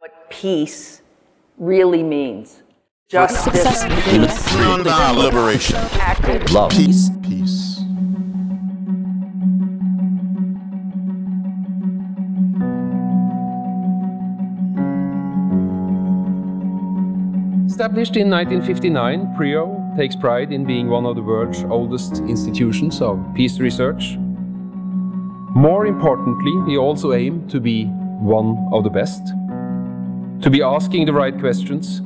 what peace really means. Justice, peace, Nonviolent liberation. active Love. Peace. Peace. Established in 1959, PRIO takes pride in being one of the world's oldest institutions of peace research. More importantly, we also aim to be one of the best, to be asking the right questions,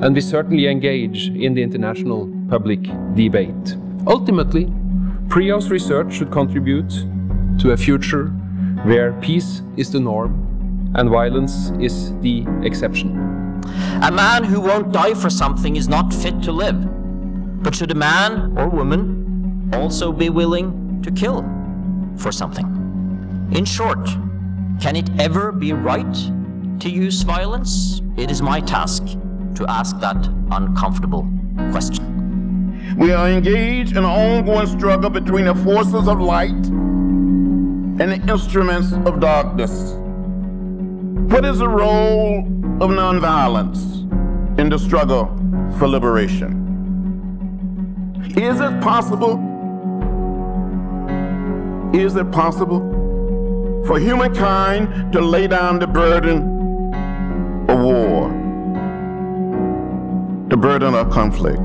and we certainly engage in the international public debate. Ultimately, PRIO's research should contribute to a future where peace is the norm and violence is the exception. A man who won't die for something is not fit to live. But should a man or woman also be willing to kill for something? In short, can it ever be right to use violence? It is my task to ask that uncomfortable question. We are engaged in an ongoing struggle between the forces of light and the instruments of darkness. What is the role of nonviolence in the struggle for liberation? Is it possible? Is it possible for humankind to lay down the burden burden of conflict?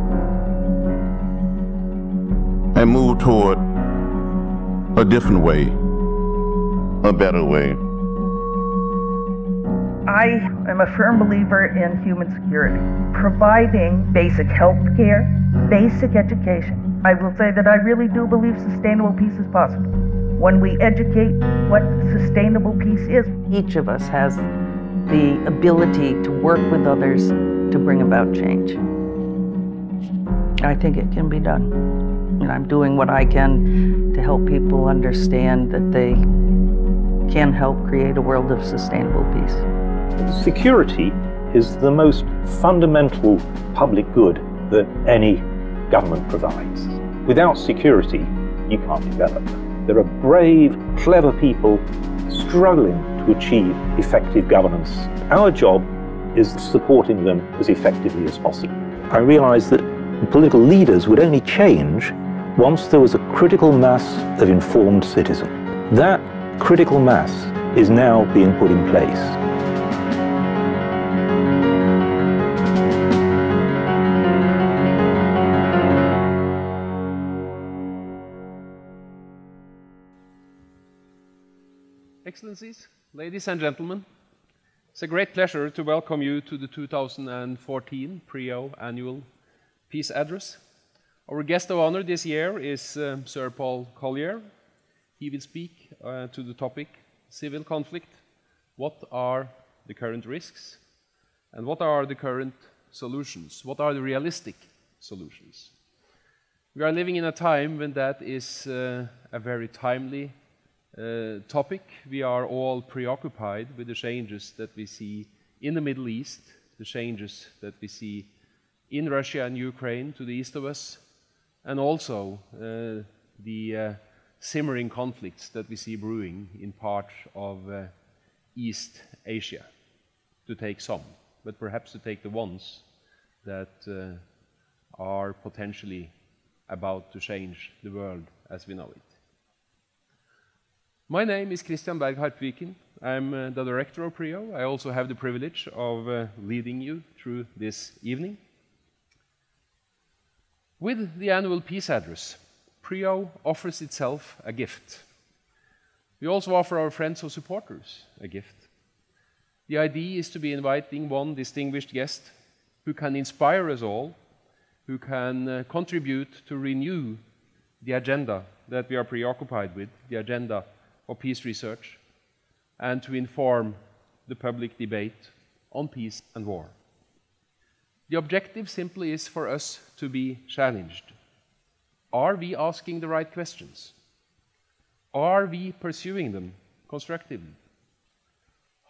and move toward a different way, a better way. I am a firm believer in human security, providing basic health care, basic education. I will say that I really do believe sustainable peace is possible. When we educate what sustainable peace is, Each of us has the ability to work with others to bring about change. I think it can be done. And I'm doing what I can to help people understand that they can help create a world of sustainable peace. Security is the most fundamental public good that any government provides. Without security, you can't develop. There are brave, clever people struggling to achieve effective governance. Our job is supporting them as effectively as possible. I realize that political leaders would only change once there was a critical mass of informed citizens. That critical mass is now being put in place. Excellencies, ladies and gentlemen, it's a great pleasure to welcome you to the 2014 PRIO Annual Peace Address. Our guest of honor this year is uh, Sir Paul Collier. He will speak uh, to the topic civil conflict. What are the current risks? And what are the current solutions? What are the realistic solutions? We are living in a time when that is uh, a very timely uh, topic. We are all preoccupied with the changes that we see in the Middle East, the changes that we see in Russia and Ukraine to the east of us, and also uh, the uh, simmering conflicts that we see brewing in parts of uh, East Asia, to take some, but perhaps to take the ones that uh, are potentially about to change the world as we know it. My name is Christian Berg Harpviken. I'm uh, the director of PRIO. I also have the privilege of uh, leading you through this evening. With the annual peace address, PRIO offers itself a gift. We also offer our friends or supporters a gift. The idea is to be inviting one distinguished guest who can inspire us all, who can uh, contribute to renew the agenda that we are preoccupied with, the agenda of peace research, and to inform the public debate on peace and war. The objective simply is for us to be challenged. Are we asking the right questions? Are we pursuing them constructively?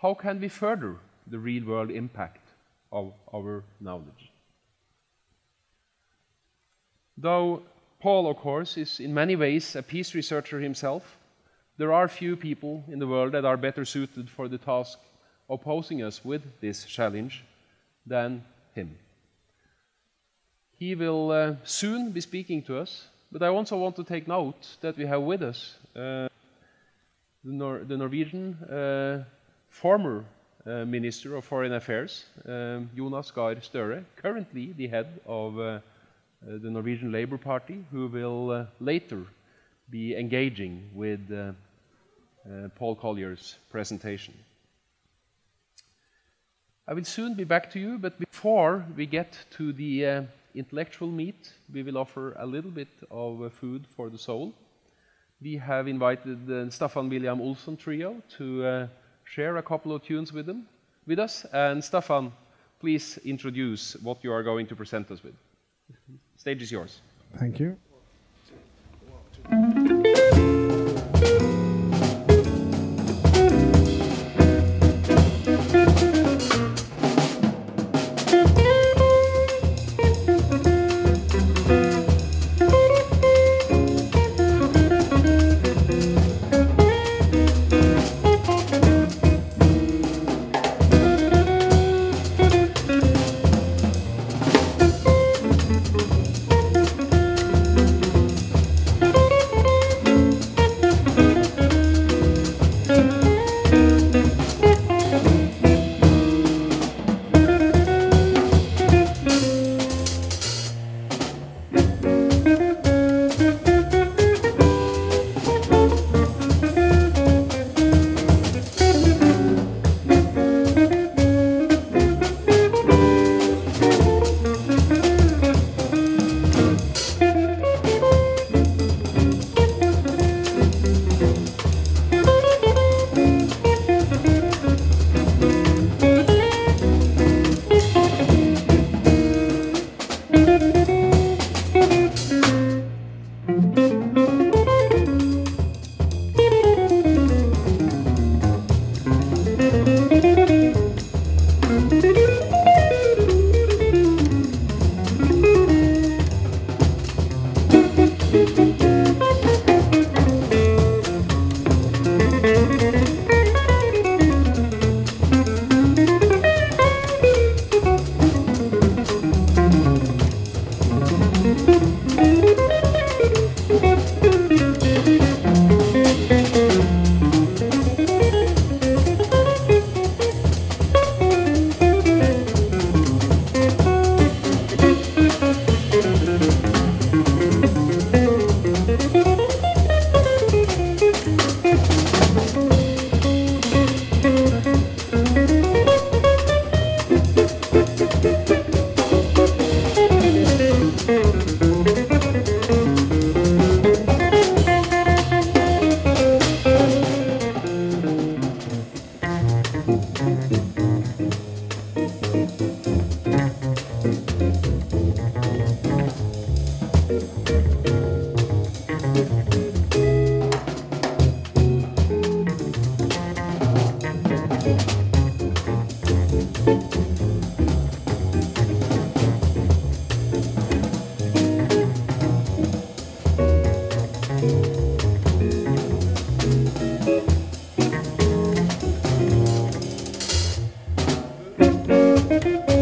How can we further the real world impact of our knowledge? Though Paul, of course, is in many ways a peace researcher himself, there are few people in the world that are better suited for the task opposing us with this challenge than him. He will uh, soon be speaking to us, but I also want to take note that we have with us uh, the, Nor the, Norwegian uh, former uh, Minister of Foreign Affairs, um, Jonas Gahr Støre, currently the head of uh, uh, the Norwegian Labour Party, who will later be engaging with Paul Collier's presentation. I will soon be back to you, but before we get to the uh, intellectual meat, we will offer a little bit of uh, food for the soul. We have invited the Staffan William Olsson trio to uh, share a couple of tunes with them, with us. And Staffan, please introduce what you are going to present us with. Stage is yours. Thank you. Far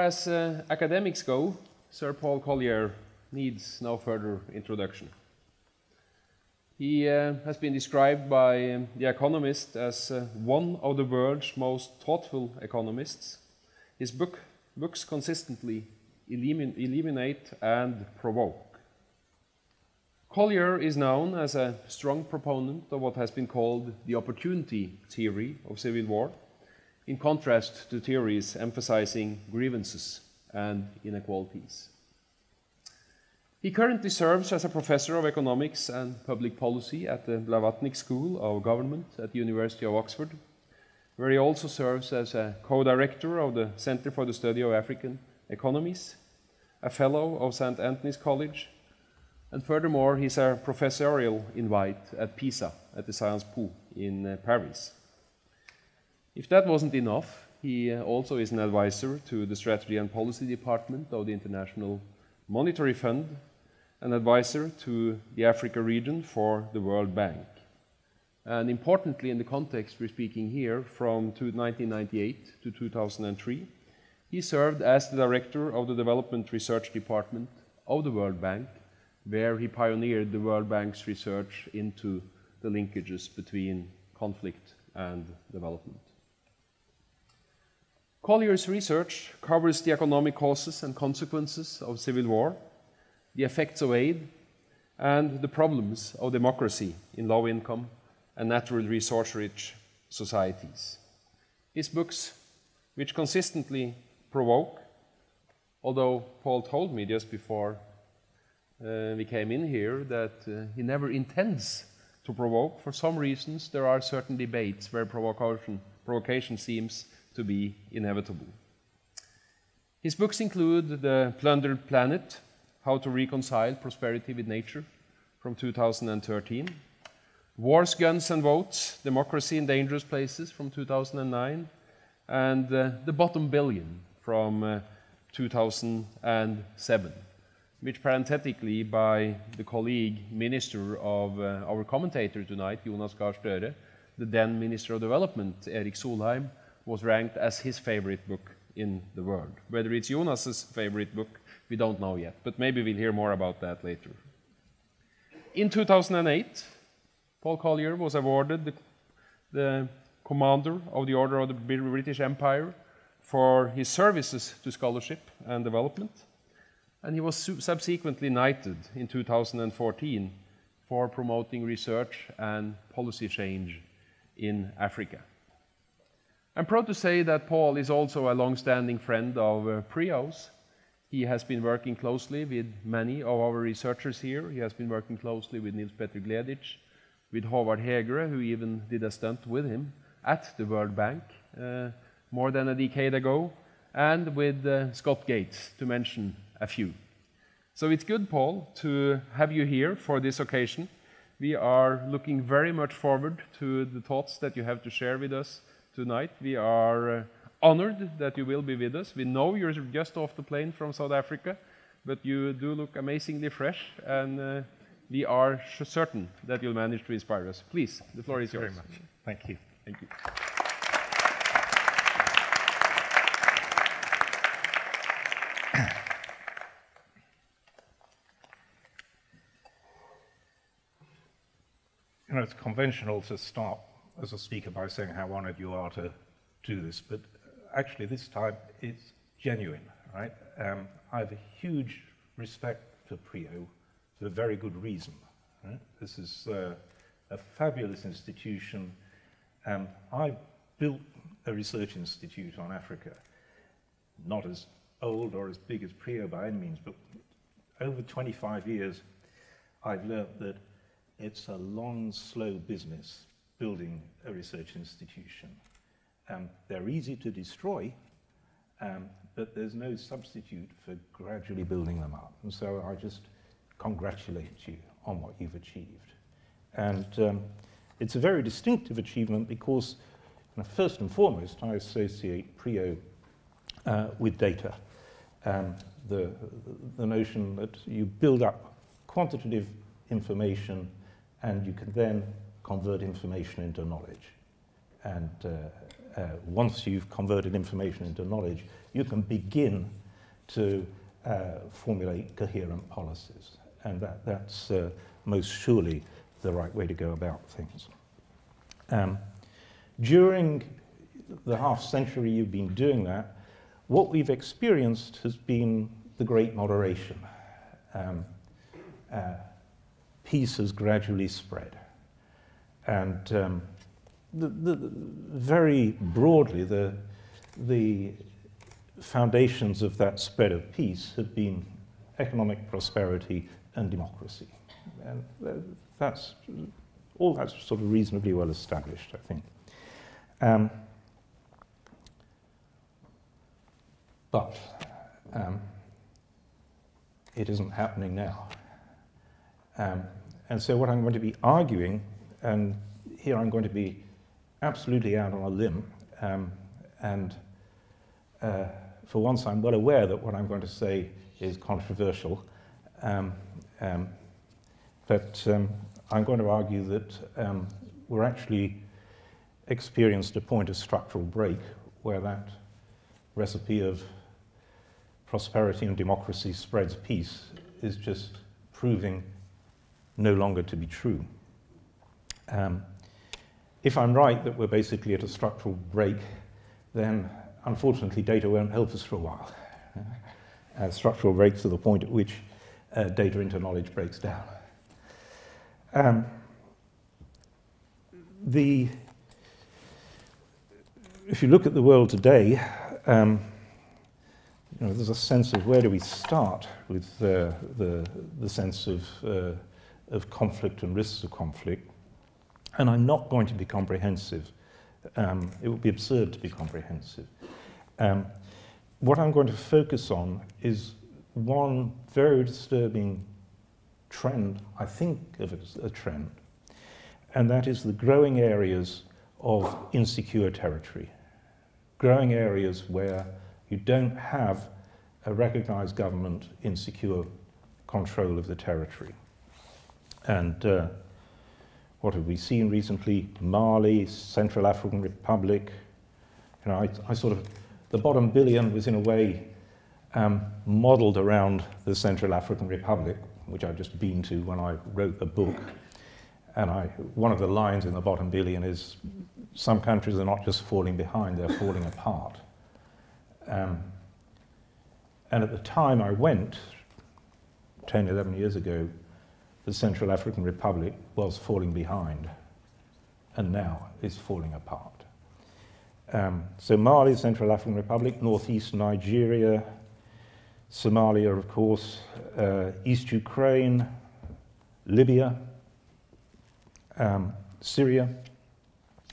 as uh, academics go, Sir Paul Collier needs no further introduction. He uh, has been described by um, The Economist as uh, one of the world's most thoughtful economists. His book, books consistently elimin illuminate and provoke. Collier is known as a strong proponent of what has been called the opportunity theory of civil war, in contrast to theories emphasizing grievances and inequalities. He currently serves as a professor of economics and public policy at the Blavatnik School of Government at the University of Oxford, where he also serves as a co director of the Center for the Study of African Economies, a fellow of St. Antony's College, and furthermore, he's a professorial invite at PSIA at the Sciences Po in uh, Paris. If that wasn't enough, he uh, also is an advisor to the Strategy and Policy Department of the International Monetary Fund, an advisor to the Africa region for the World Bank. And importantly, in the context we're speaking here, from 1998 to 2003, he served as the director of the Development Research Department of the World Bank where he pioneered the World Bank's research into the linkages between conflict and development. Collier's research covers the economic causes and consequences of civil war, the effects of aid, and the problems of democracy in low income and natural resource rich societies. His books, which consistently provoke, although Paul told me just before uh, we came in here that uh, he never intends to provoke. For some reasons, there are certain debates where provocation, provocation seems to be inevitable. His books include The Plundered Planet How to Reconcile Prosperity with Nature from 2013, Wars, Guns and Votes Democracy in Dangerous Places from 2009, and uh, The Bottom Billion from uh, 2007 which parenthetically by the colleague minister of uh, our commentator tonight, Jonas Gahr Støre, the then Minister of Development, Erik Solheim, was ranked as his favorite book in the world. Whether it's Jonas's favorite book, we don't know yet, but maybe we'll hear more about that later. In 2008, Paul Collier was awarded the, the Commander of the Order of the British Empire for his services to scholarship and development and he was subsequently knighted in 2014 for promoting research and policy change in Africa. I'm proud to say that Paul is also a long-standing friend of uh, PRIO's. He has been working closely with many of our researchers here. He has been working closely with Nils Petter Gleditsch, with Håvard Hegre, who even did a stunt with him at the World Bank uh, more than a decade ago, and with uh, Scott Gates, to mention a few. So it's good, Paul, to have you here for this occasion. We are looking very much forward to the thoughts that you have to share with us tonight. We are uh, honored that you will be with us. We know you're just off the plane from South Africa, but you do look amazingly fresh, and uh, we are certain that you'll manage to inspire us. Please, the floor Thanks is yours. Very much. Thank you. Thank you. you know, it's conventional to start as a speaker by saying how honored you are to do this, but actually this time it's genuine, right? Um, I have a huge respect for PRIO for a very good reason. Right? This is uh, a fabulous institution. Um, I built a research institute on Africa, not as old or as big as PRIO by any means, but over 25 years, I've learned that it's a long, slow business building a research institution. Um, they're easy to destroy, um, but there's no substitute for gradually building them up. And so I just congratulate you on what you've achieved. And um, it's a very distinctive achievement because, you know, first and foremost, I associate PRIO uh, with data. Um, the, the notion that you build up quantitative information and you can then convert information into knowledge. And uh, uh, once you've converted information into knowledge, you can begin to uh, formulate coherent policies. And that, that's uh, most surely the right way to go about things. Um, during the half century you've been doing that, what we've experienced has been the great moderation. Um, uh, peace has gradually spread. And um, the, the, very broadly, the, the foundations of that spread of peace have been economic prosperity and democracy. And that's all that's sort of reasonably well established, I think. Um, but um, it isn't happening now. Um, and so, what I'm going to be arguing, and here I'm going to be absolutely out on a limb, um, and uh, for once, I'm well aware that what I'm going to say is controversial. Um, um, but um, I'm going to argue that um, we're actually experienced a point of structural break where that recipe of prosperity and democracy spreads peace is just proving no longer to be true. Um, if I'm right that we're basically at a structural break, then unfortunately data won't help us for a while. Uh, structural breaks are the point at which uh, data into knowledge breaks down. Um, the, if you look at the world today, um, you know, there's a sense of where do we start with uh, the, the sense of, uh, of conflict and risks of conflict. And I'm not going to be comprehensive. Um, it would be absurd to be comprehensive. Um, what I'm going to focus on is one very disturbing trend, I think of it as a trend, and that is the growing areas of insecure territory, growing areas where you don't have a recognized government in secure control of the territory. And uh, what have we seen recently? Mali, Central African Republic. You know, I, I sort of, the bottom billion was in a way um, modeled around the Central African Republic, which I've just been to when I wrote the book. And I, one of the lines in the bottom billion is some countries are not just falling behind, they're falling apart. Um, and at the time I went, 10, 11 years ago, the Central African Republic was falling behind and now is falling apart. Um, so Mali, Central African Republic, northeast Nigeria, Somalia, of course, uh, East Ukraine, Libya, um, Syria,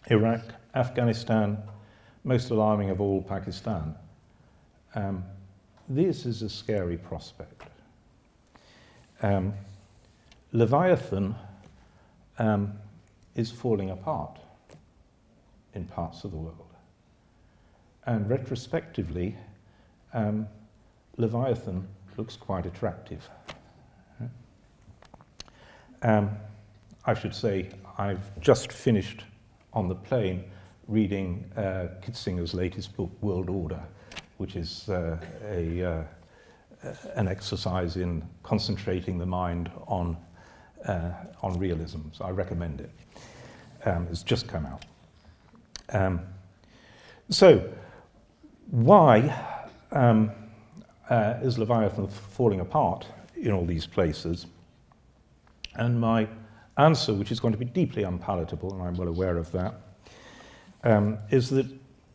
Iraq, Afghanistan, most alarming of all, Pakistan. Um, this is a scary prospect. Um, Leviathan um, is falling apart in parts of the world. And retrospectively, um, Leviathan looks quite attractive. Um, I should say I've just finished on the plane reading uh, Kissinger's latest book, World Order, which is uh, a, uh, an exercise in concentrating the mind on, uh, on realism. So I recommend it. Um, it's just come out. Um, so, why um, uh, is Leviathan falling apart in all these places? And my answer, which is going to be deeply unpalatable, and I'm well aware of that, um, is that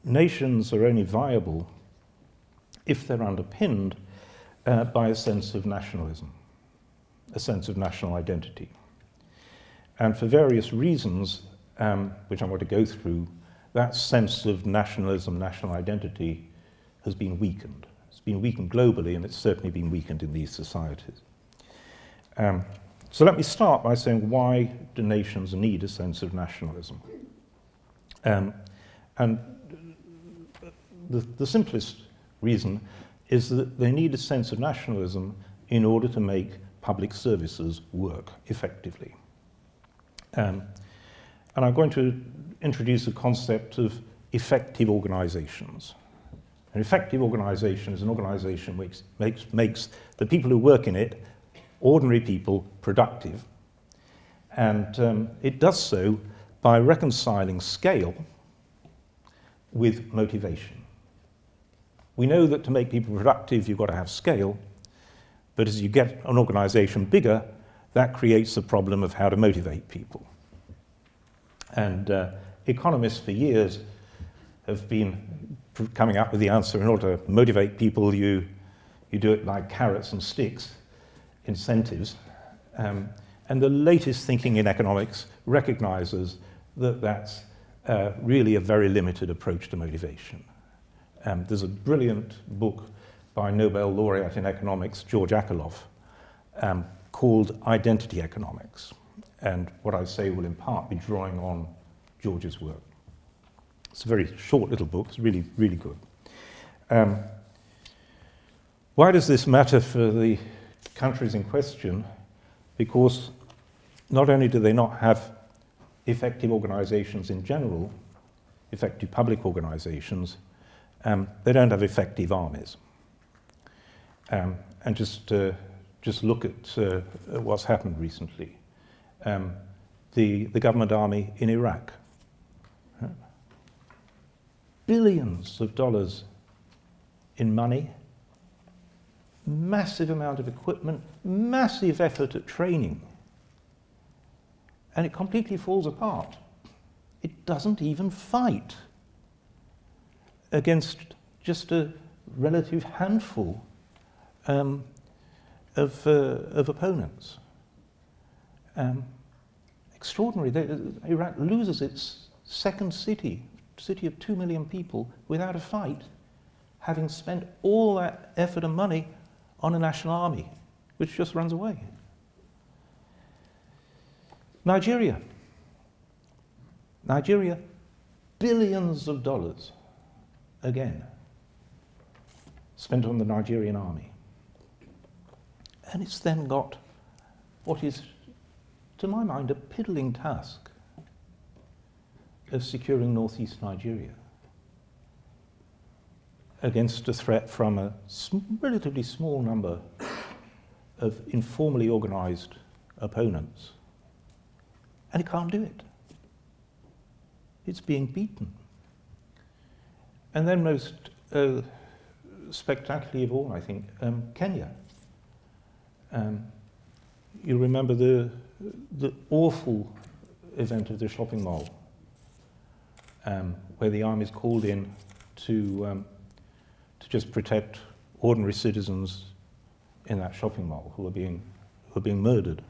nations are only viable if they're underpinned uh, by a sense of nationalism, a sense of national identity. And for various reasons, um, which I want to go through, that sense of nationalism, national identity, has been weakened. It's been weakened globally, and it's certainly been weakened in these societies. Um, so let me start by saying why do nations need a sense of nationalism? Um, and the, the simplest reason is that they need a sense of nationalism in order to make public services work effectively. Um, and I'm going to introduce the concept of effective organizations. An effective organization is an organization which makes, makes the people who work in it, ordinary people, productive. And um, it does so by reconciling scale with motivation. We know that to make people productive, you've got to have scale, but as you get an organization bigger, that creates the problem of how to motivate people. And uh, economists for years have been coming up with the answer in order to motivate people, you, you do it like carrots and sticks, incentives. Um, and the latest thinking in economics recognizes that that's uh, really a very limited approach to motivation. Um, there's a brilliant book by Nobel laureate in economics, George Akerlof, um, called Identity Economics. And what I say will in part be drawing on George's work. It's a very short little book, it's really, really good. Um, why does this matter for the countries in question? Because not only do they not have effective organizations in general, effective public organizations, um, they don't have effective armies. Um, and just, uh, just look at uh, what's happened recently. Um, the, the government army in Iraq. Billions of dollars in money, massive amount of equipment, massive effort at training and it completely falls apart. It doesn't even fight against just a relative handful um, of, uh, of opponents. Um, extraordinary. They, Iraq loses its second city, city of two million people, without a fight, having spent all that effort and money on a national army, which just runs away. Nigeria. Nigeria, billions of dollars, again, spent on the Nigerian army. And it's then got what is, to my mind, a piddling task of securing northeast Nigeria against a threat from a relatively small number of informally organized opponents and it can't do it. It's being beaten. And then, most uh, spectacularly of all, I think, um, Kenya. Um, you remember the, the awful event of the shopping mall, um, where the army is called in to, um, to just protect ordinary citizens in that shopping mall who are being, who are being murdered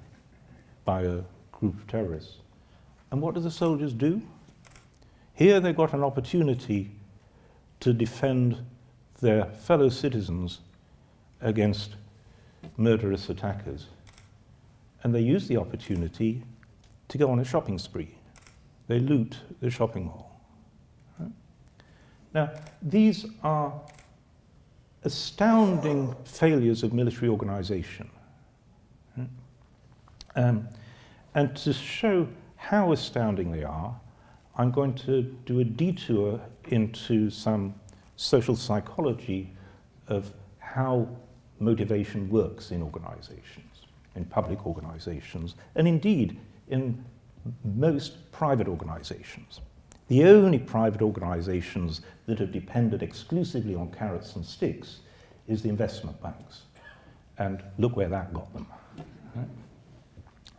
by a group of terrorists. And what do the soldiers do? Here they got an opportunity to defend their fellow citizens against murderous attackers. And they use the opportunity to go on a shopping spree. They loot the shopping mall. Now, these are astounding failures of military organization. Um, and to show how astounding they are, I'm going to do a detour into some social psychology of how motivation works in organizations, in public organizations, and indeed in most private organizations. The only private organizations that have depended exclusively on carrots and sticks is the investment banks. And look where that got them.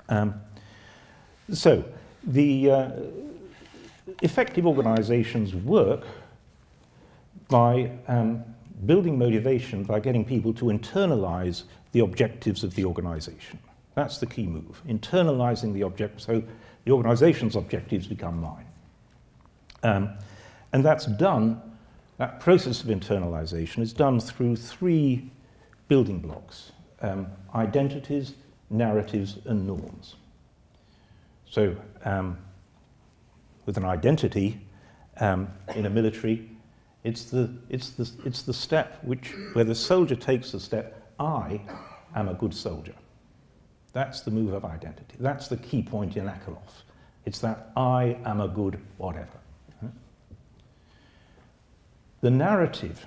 Um, so, the uh, effective organizations work by um, building motivation by getting people to internalize the objectives of the organization. That's the key move, internalizing the object, so the organization's objectives become mine. Um, and that's done, that process of internalization is done through three building blocks, um, identities, narratives, and norms. So um, with an identity um, in a military, it's the, it's, the, it's the step which, where the soldier takes the step, I am a good soldier. That's the move of identity. That's the key point in Akerlof. It's that I am a good whatever. Hmm? The narrative,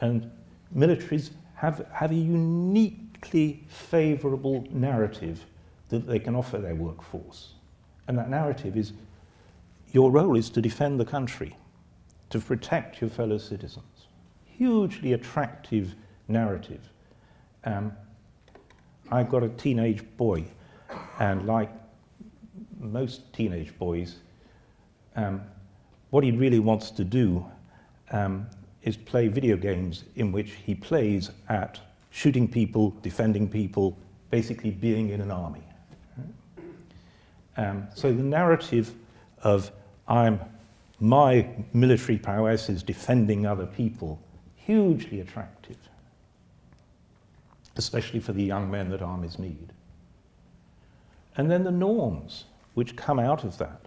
and militaries have, have a uniquely favorable narrative that they can offer their workforce. And that narrative is your role is to defend the country, to protect your fellow citizens. Hugely attractive narrative. Um, I've got a teenage boy, and like most teenage boys, um, what he really wants to do um, is play video games in which he plays at shooting people, defending people, basically being in an army. Um, so the narrative of I'm my military prowess is defending other people, hugely attractive, especially for the young men that armies need. And then the norms which come out of that,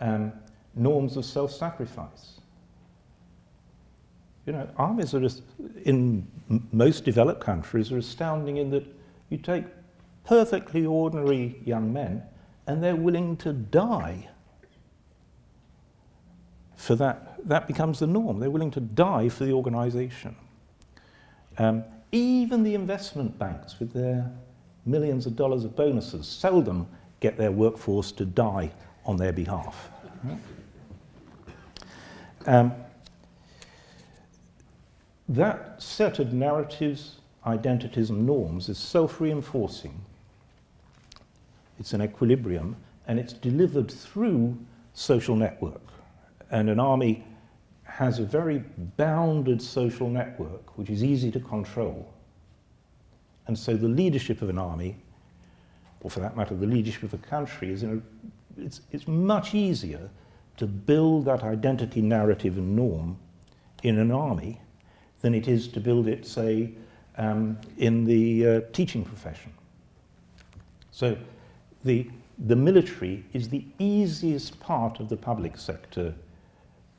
um, norms of self-sacrifice. You know, armies are in most developed countries are astounding in that you take perfectly ordinary young men and they're willing to die for that. That becomes the norm. They're willing to die for the organization. Um, even the investment banks with their millions of dollars of bonuses seldom get their workforce to die on their behalf. Um, that set of narratives, identities, and norms is self reinforcing. It's an equilibrium, and it's delivered through social network. And an army has a very bounded social network, which is easy to control. And so the leadership of an army, or for that matter, the leadership of a country, is in a, it's, it's much easier to build that identity narrative and norm in an army than it is to build it, say, um, in the uh, teaching profession. So the, the military is the easiest part of the public sector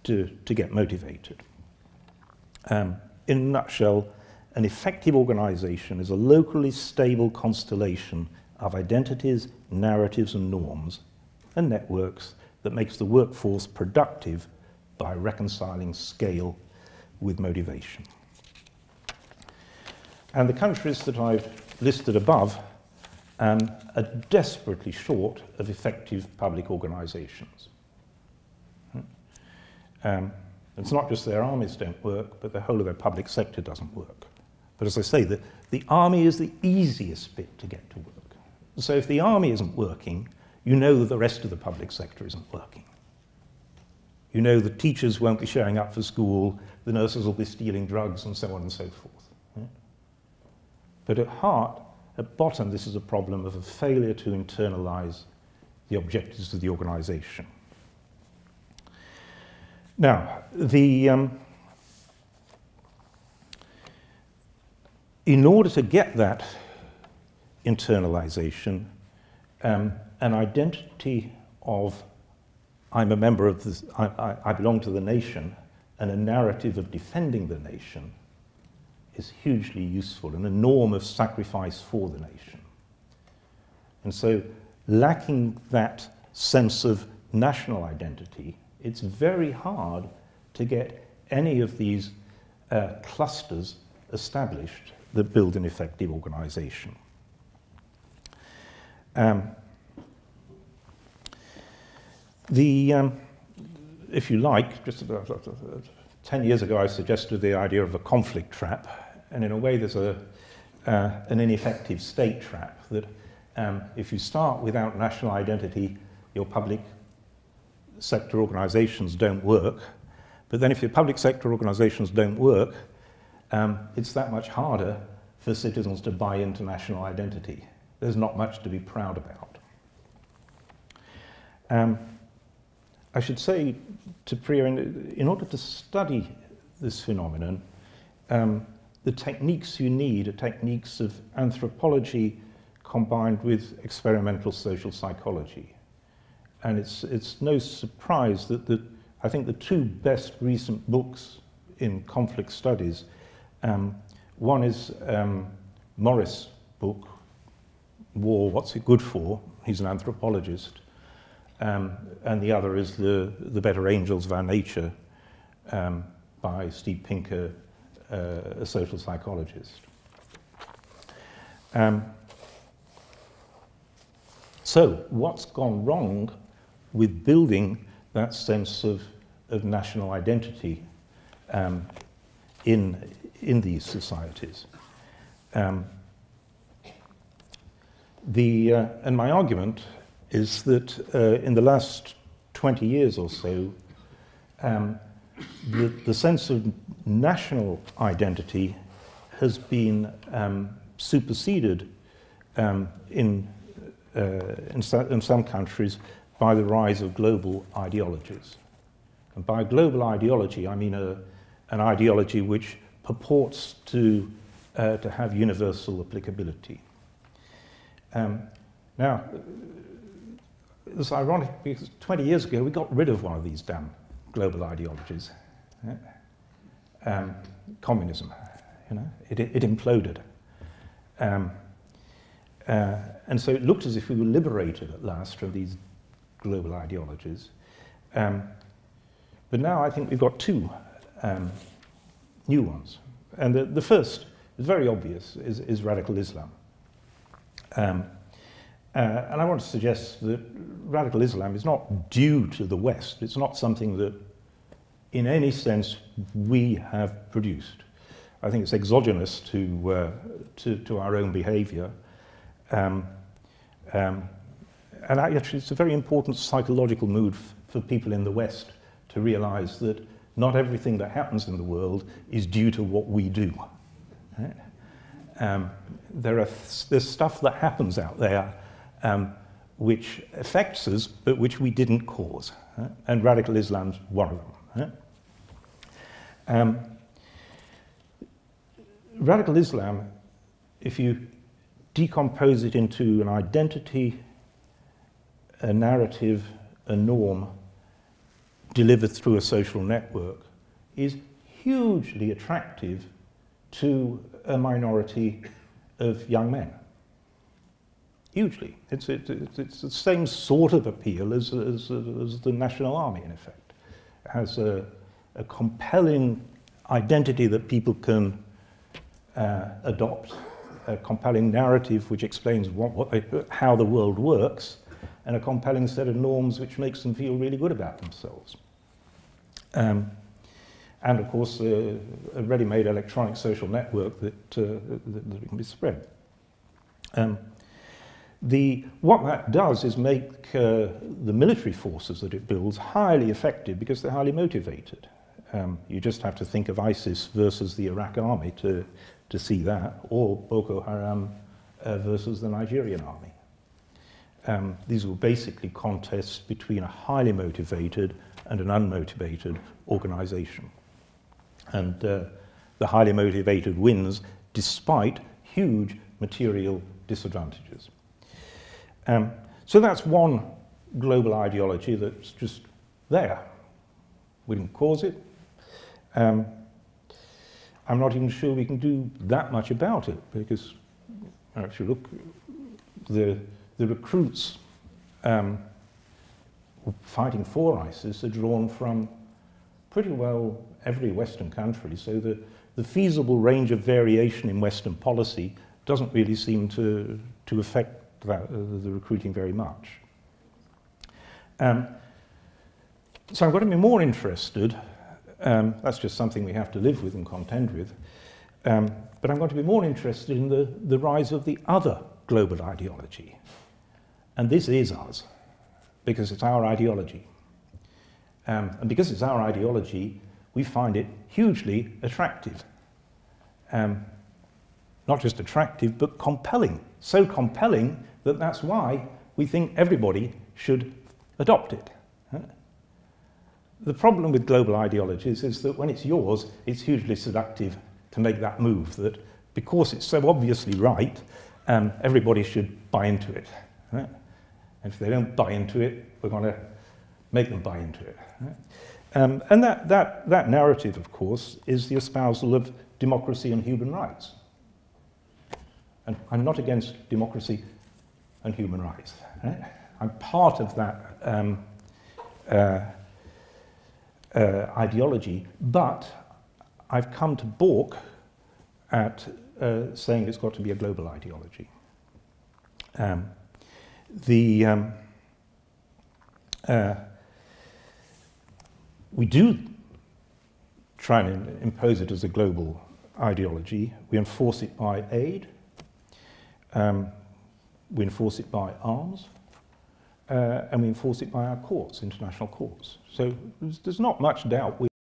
to, to get motivated. Um, in a nutshell, an effective organization is a locally stable constellation of identities, narratives, and norms, and networks that makes the workforce productive by reconciling scale with motivation. And the countries that I've listed above um, are desperately short of effective public organizations. Um, it's not just their armies don't work, but the whole of their public sector doesn't work. But as I say, the, the army is the easiest bit to get to work. So if the army isn't working, you know that the rest of the public sector isn't working. You know the teachers won't be showing up for school, the nurses will be stealing drugs, and so on and so forth. But at heart, at bottom, this is a problem of a failure to internalize the objectives of the organization. Now, the, um, in order to get that internalization, um, an identity of I'm a member of this, I, I, I belong to the nation, and a narrative of defending the nation is hugely useful and a norm of sacrifice for the nation. And so, lacking that sense of national identity, it's very hard to get any of these uh, clusters established that build an effective organization. Um, the, um, if you like, just about, uh, 10 years ago I suggested the idea of a conflict trap, and in a way there's a, uh, an ineffective state trap that um, if you start without national identity, your public sector organizations don't work. But then if your public sector organizations don't work, um, it's that much harder for citizens to buy into national identity. There's not much to be proud about. Um, I should say to PRIO, in, in order to study this phenomenon, um, the techniques you need are techniques of anthropology combined with experimental social psychology. And it's, it's no surprise that the, I think the two best recent books in conflict studies, um, one is um, Morris' book, War, What's It Good For? He's an anthropologist. Um, and the other is the, the Better Angels of Our Nature um, by Steve Pinker, uh, a social psychologist. Um, so, what's gone wrong with building that sense of, of national identity um, in, in these societies? Um, the, uh, and my argument is that uh, in the last 20 years or so, um, the, the, sense of national identity has been um, superseded um, in, uh, in, so, in, some countries by the rise of global ideologies. And by global ideology, I mean a, an ideology which purports to, uh, to have universal applicability. Um, now, it's ironic because 20 years ago we got rid of one of these damn global ideologies. Um, communism, you know, it, it imploded. Um, uh, and so it looked as if we were liberated at last from these global ideologies. Um, but now I think we've got two um, new ones. And the, the first is very obvious, is, is radical Islam. Um, uh, and I want to suggest that radical Islam is not due to the West. It's not something that, in any sense, we have produced. I think it's exogenous to, uh, to, to, our own behavior. Um, um, and actually, it's a very important psychological mood for people in the West to realize that not everything that happens in the world is due to what we do. Right? Um, there are th there's stuff that happens out there um, which affects us, but which we didn't cause. Right? And radical Islam's one of them. Right? Um, radical Islam, if you decompose it into an identity, a narrative, a norm, delivered through a social network, is hugely attractive to a minority of young men. Hugely. It's, it, it, it's the same sort of appeal as, as, as the National Army, in effect. It has a, a compelling identity that people can uh, adopt, a compelling narrative which explains what, what how the world works, and a compelling set of norms which makes them feel really good about themselves. Um, and of course, uh, a ready-made electronic social network that, uh, that, that, can be spread. Um, the, what that does is make uh, the military forces that it builds highly effective because they're highly motivated. Um, you just have to think of ISIS versus the Iraq army to, to see that, or Boko Haram uh, versus the Nigerian army. Um, these were basically contests between a highly motivated and an unmotivated organization. And uh, the highly motivated wins despite huge material disadvantages. Um, so that's one global ideology that's just there. We didn't cause it. Um, I'm not even sure we can do that much about it because, actually, look, the, the recruits um, fighting for ISIS are drawn from pretty well every Western country. So the, the feasible range of variation in Western policy doesn't really seem to, to affect that, uh, the recruiting very much. Um, so I'm going to be more interested, um, that's just something we have to live with and contend with, um, but I'm going to be more interested in the, the rise of the other global ideology. And this is us because it's our ideology. Um, and because it's our ideology, we find it hugely attractive. Um, not just attractive, but compelling. So compelling that that's why we think everybody should adopt it. The problem with global ideologies is that when it's yours, it's hugely seductive to make that move, that because it's so obviously right, um, everybody should buy into it. And if they don't buy into it, we're going to make them buy into it. Um, and that, that, that narrative, of course, is the espousal of democracy and human rights. And I'm not against democracy and human rights. Right? I'm part of that um, uh, uh, ideology, but I've come to balk at uh, saying it's got to be a global ideology. Um, the um, uh, we do try and impose it as a global ideology. We enforce it by aid. Um, we enforce it by arms, uh, and we enforce it by our courts, international courts. So there's, not much doubt we